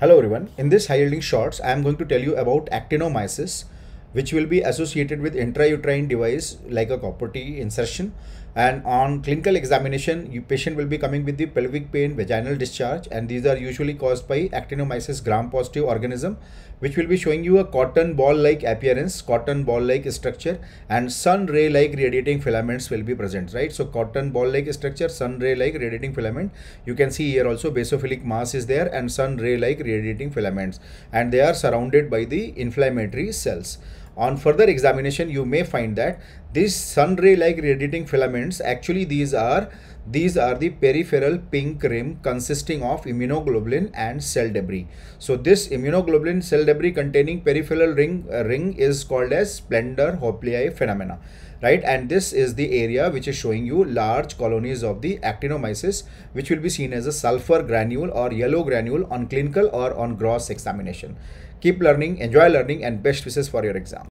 Hello everyone. In this high yielding shorts, I am going to tell you about actinomyces, which will be associated with intrauterine device like a copper T insertion. And on clinical examination, you patient will be coming with the pelvic pain, vaginal discharge, and these are usually caused by actinomyces gram-positive organism, which will be showing you a cotton ball-like appearance, cotton ball-like structure, and sun ray-like radiating filaments will be present, right? So cotton ball-like structure, sun ray-like radiating filament. You can see here also basophilic mass is there and sun ray-like radiating filaments, and they are surrounded by the inflammatory cells. On further examination, you may find that these sun ray like radiating filaments, actually these are these are the peripheral pink rim consisting of immunoglobulin and cell debris. So this immunoglobulin cell debris containing peripheral ring, uh, ring is called as Splendore-Hoeppli phenomena right? And this is the area which is showing you large colonies of the actinomyces which will be seen as a sulfur granule or yellow granule on clinical or on gross examination. Keep learning enjoy learning and best wishes for your exam